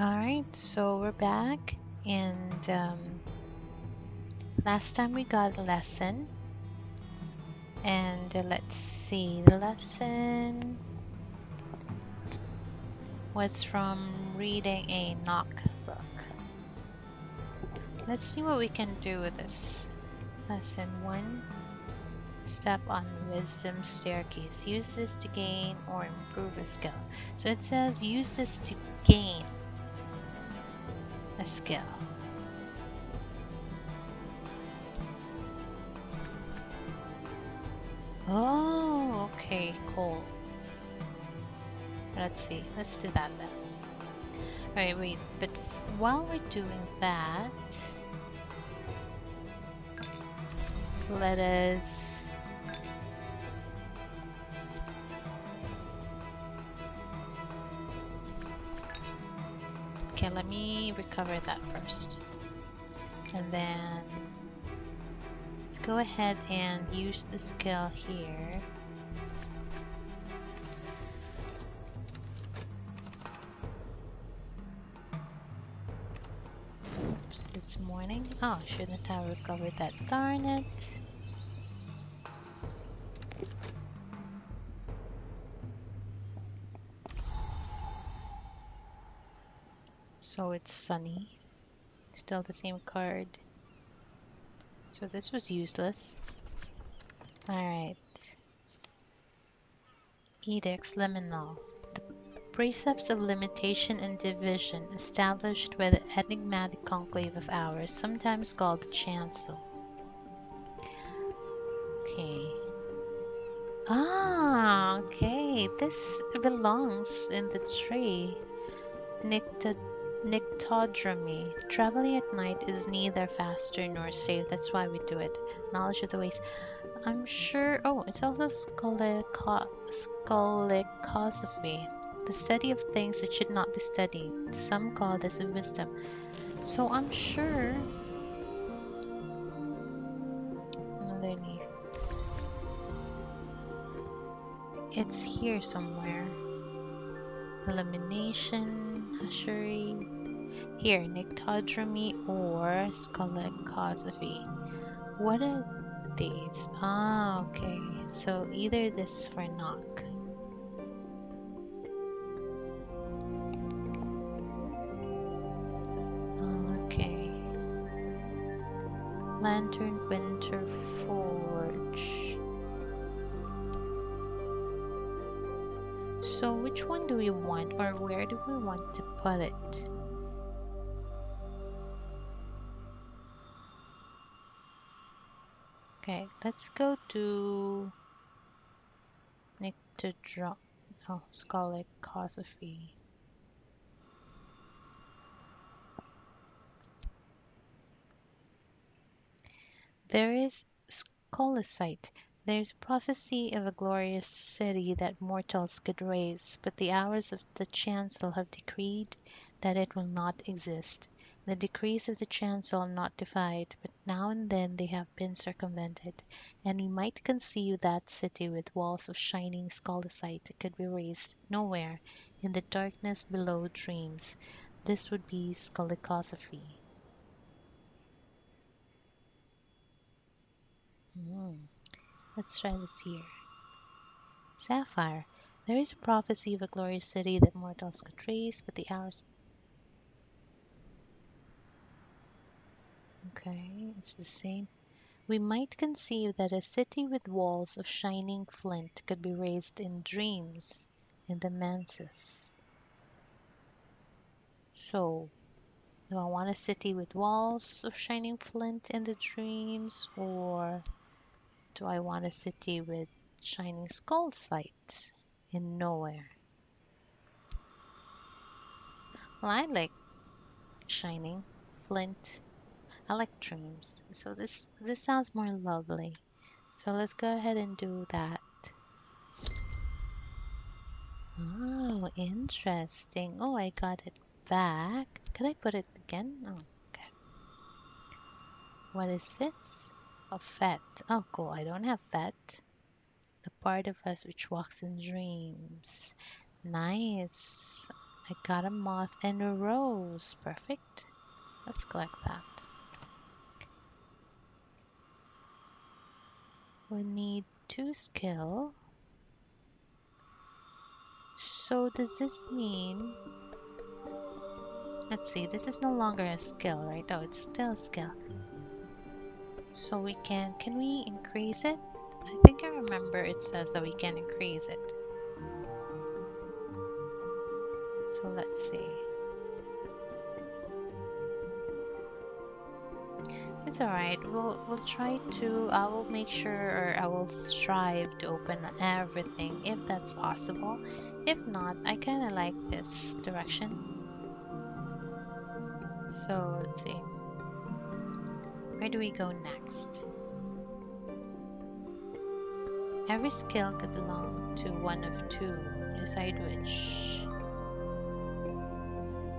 Alright, so we're back and um, last time we got a lesson and uh, let's see, the lesson was from reading a knock book. Let's see what we can do with this. Lesson 1 Step on Wisdom Staircase. Use this to gain or improve a skill. So it says use this to gain a skill. Oh, okay, cool. Let's see, let's do that then. Alright, wait, but while we're doing that, let us Okay, let me recover that first. And then let's go ahead and use the skill here. Oops, it's morning. Oh, shouldn't have recovered that. Darn it. So it's sunny. Still the same card. So this was useless. Alright. Edicts Liminal. The precepts of limitation and division established by the enigmatic conclave of hours, sometimes called the Chancel. Okay. Ah, okay. This belongs in the tree. Nictod Nyctodromy. Traveling at night is neither faster nor safe. That's why we do it. Knowledge of the ways. I'm sure. Oh, it's also scholico skolekosophy. The study of things that should not be studied. Some call this wisdom. So I'm sure. Another leaf. It's here somewhere. Elimination, Hashery. Here, Nyctodromy or Skolekosophy. What are these? Ah, okay. So either this is for knock. Okay. Lantern Winter Forge. So which one do we want or where do we want to put it? Okay, let's go to Nyctodra oh, Skolekosophy. There is Scholicite. There is prophecy of a glorious city that mortals could raise, but the hours of the chancel have decreed that it will not exist. The decrees of the chancel are not defied, but now and then they have been circumvented, and we might conceive that city with walls of shining scholicite could be raised nowhere in the darkness below dreams. This would be skolekosophy. Hmm. Let's try this here. Sapphire. There is a prophecy of a glorious city that mortals could trace, but the hours. Okay, it's the same. We might conceive that a city with walls of shining flint could be raised in dreams in the Mansus. So, do I want a city with walls of shining flint in the dreams, or do I want a city with shining skull sight in nowhere? Well, I like shining flint. I like dreams. So this this sounds more lovely. So let's go ahead and do that. Oh, interesting. Oh, I got it back. Could I put it again? Oh, okay. What is this? Oh, fat. Oh, cool. I don't have fat. The part of us which walks in dreams. Nice. I got a moth and a rose. Perfect. Let's collect that. We need two skill. So does this mean... Let's see, this is no longer a skill, right? Oh, it's still a skill. So we can... Can we increase it? I think I remember it says that we can increase it. So let's see. It's alright. We'll we'll try to. I will make sure, or I will strive to open everything if that's possible. If not, I kind of like this direction. So let's see. Where do we go next? Every skill could belong to one of two. Decide which.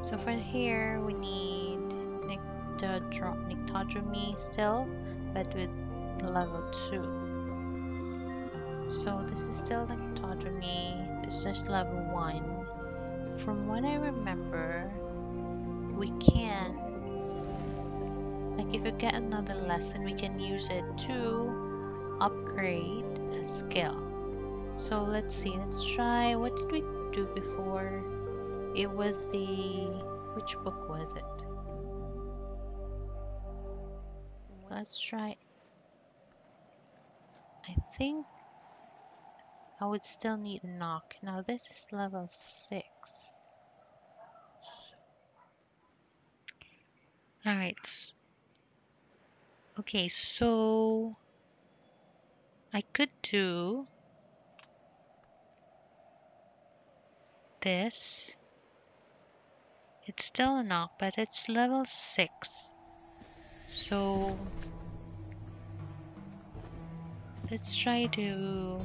So for here, we need Nyctodromy still, but with level 2. So this is still Nyctodromy, it's just level 1. From what I remember, we can, like if you get another lesson, we can use it to upgrade a skill. So let's see, let's try, what did we do before? It was the, which book was it? Let's try, I think I would still need a knock. Now this is level 6. Alright. Okay, so I could do this. It's still a knock, but it's level 6. So let's try to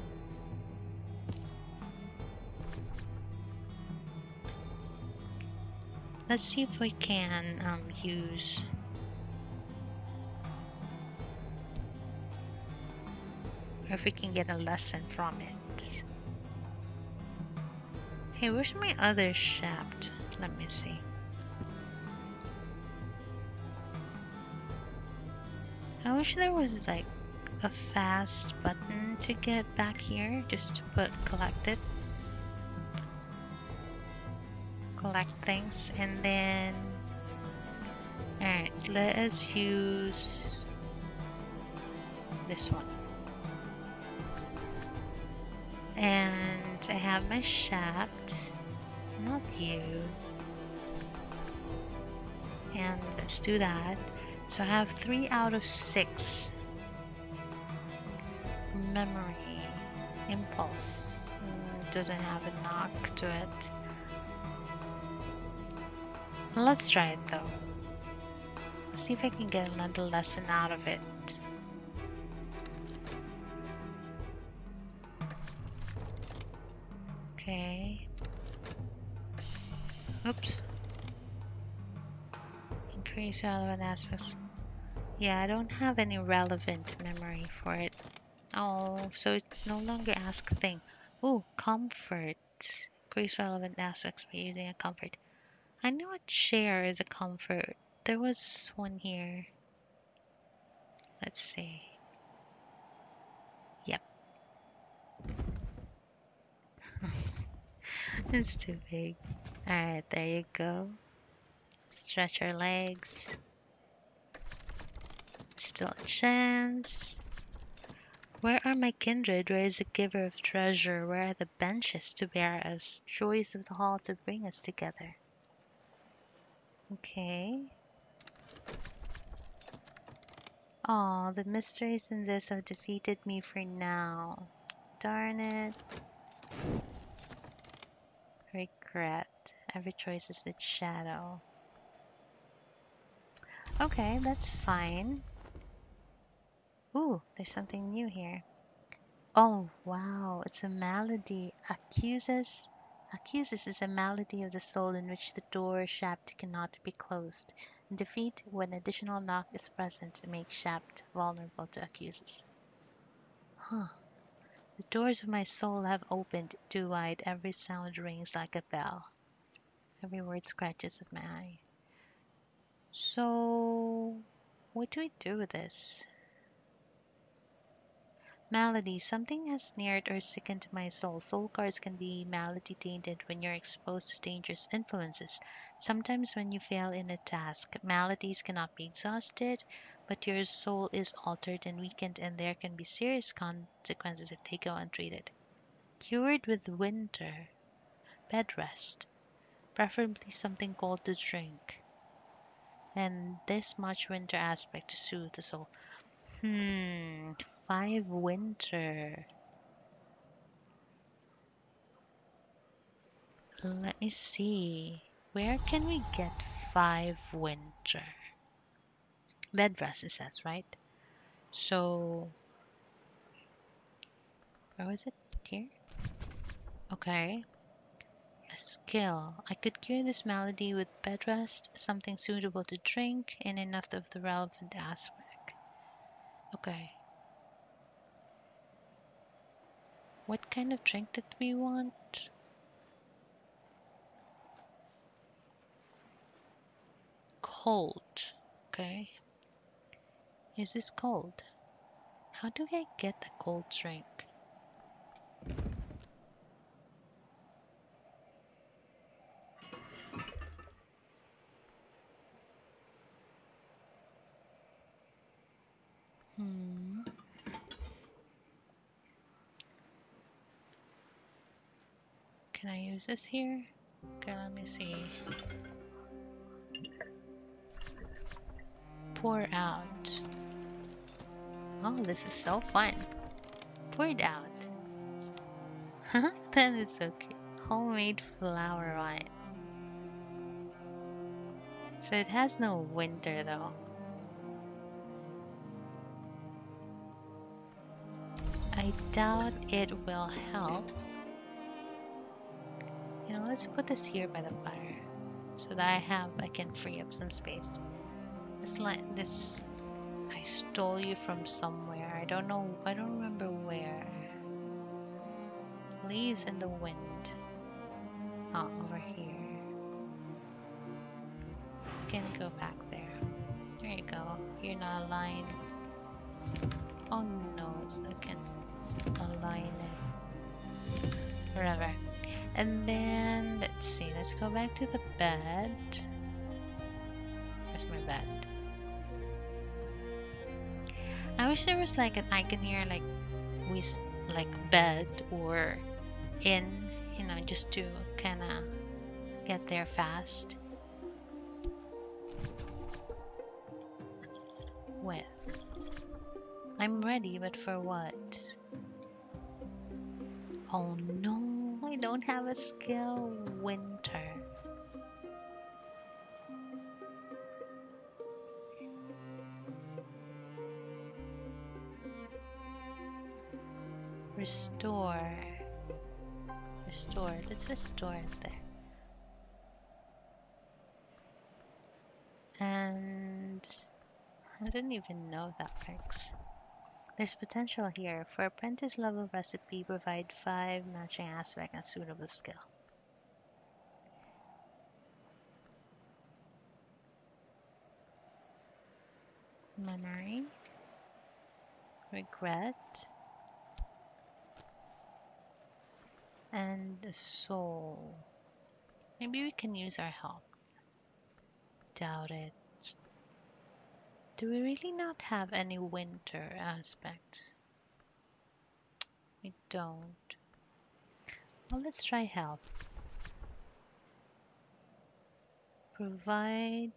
let's see if we can um, use if we can get a lesson from it. Hey where's my other shaft? Let me see. I wish there was like a fast button to get back here just to put collect it collect things and then alright let us use this one. And I have my shaft not you. And let's do that. So I have three out of six memory impulse. Mm, doesn't have a knock to it. Let's try it though. See if I can get another lesson out of it. Okay. Oops. Increase relevant aspects. Yeah I don't have any relevant memory for it Oh, so it's no longer ask thing. Oh, comfort. Increase relevant aspects by using a comfort. I know a chair is a comfort. There was one here. Let's see. Yep. it's too big. Alright, there you go. Stretch your legs. Still a chance. Where are my kindred? Where is the giver of treasure? Where are the benches to bear us? Joys of the hall to bring us together. Okay. Oh, the mysteries in this have defeated me for now. Darn it. Regret. Every choice is its shadow. Okay, that's fine. Ooh, there's something new here. Oh, wow, it's a malady. Accuses. Accuses is a malady of the soul in which the door shaft cannot be closed. Defeat, when additional knock is present, to make shaft vulnerable to accuses. Huh. The doors of my soul have opened too wide. Every sound rings like a bell. Every word scratches at my eye. So, what do we do with this? Malady. Something has snared or sickened my soul. Soul cards can be malady tainted when you're exposed to dangerous influences. Sometimes when you fail in a task, maladies cannot be exhausted, but your soul is altered and weakened, and there can be serious consequences if they go untreated. Cured with winter. Bed rest. Preferably something cold to drink. And this much winter aspect to soothe the soul. Hmm, five winter. Let me see. Where can we get five winter? Bed rest, it says, right? So, where was it? Here? Okay. A skill. I could cure this malady with bed rest, something suitable to drink, and enough of the relevant aspect. Okay. What kind of drink did we want? Cold. Okay. Is this cold? How do I get the cold drink? Hmm. Can I use this here? Okay, let me see. Pour out. Oh, this is so fun. Pour it out. that is so cute. Homemade flower wine. So it has no winter though. I doubt it will help. You know, let's put this here by the fire so that I have I can free up some space. This like this I stole you from somewhere. I don't know I don't remember where. Leaves in the wind. Oh, over here. Can go back there. There you go. You're not aligned. Oh no, I can align it. Whatever. And then, let's see, let's go back to the bed. Where's my bed? I wish there was like an icon here, like we like bed or in, you know, just to kind of get there fast. With. I'm ready, but for what? Oh no, I don't have a skill. Winter. Restore. Restore. Let's restore it there. And I didn't even know that works. There's potential here. For apprentice level recipe, provide 5 matching aspect and suitable skill. Memory. Regret. And soul. Maybe we can use our help. Doubt it. Do we really not have any winter aspects? We don't. Well, let's try help. Provide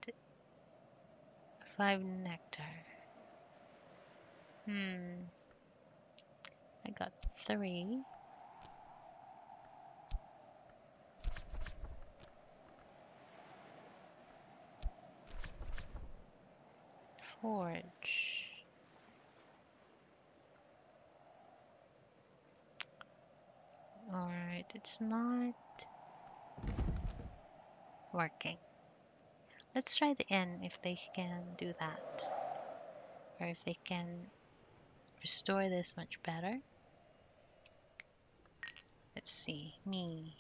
five nectar. Hmm. I got three. Forge. Alright, it's not working. Let's try the inn if they can do that. Or if they can restore this much better. Let's see, me.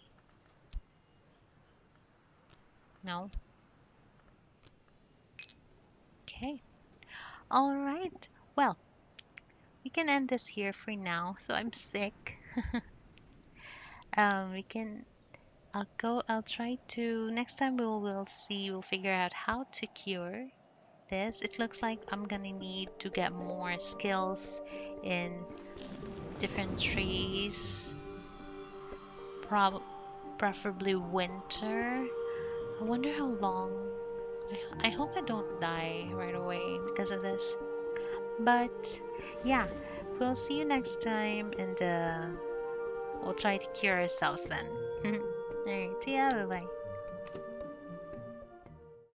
No? Okay. All right. Well, we can end this here for now. So I'm sick. um, we can. I'll go. I'll try to. Next time we'll we'll see. We'll figure out how to cure this. It looks like I'm gonna need to get more skills in different trees. Prob preferably winter. I wonder how long. I, I hope I don't die right away because of this. But yeah, we'll see you next time and uh, we'll try to cure ourselves then. Alright, see ya, bye bye.